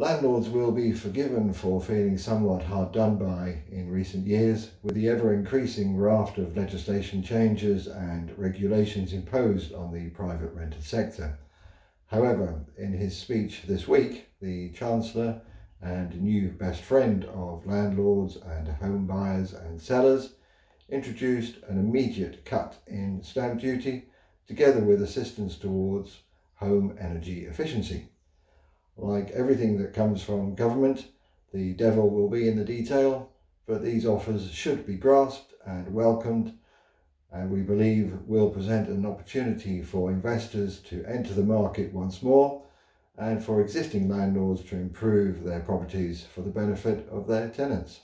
Landlords will be forgiven for feeling somewhat hard done by in recent years with the ever increasing raft of legislation changes and regulations imposed on the private rented sector. However, in his speech this week, the Chancellor and new best friend of landlords and home buyers and sellers introduced an immediate cut in stamp duty together with assistance towards home energy efficiency. Like everything that comes from government, the devil will be in the detail, but these offers should be grasped and welcomed, and we believe will present an opportunity for investors to enter the market once more and for existing landlords to improve their properties for the benefit of their tenants.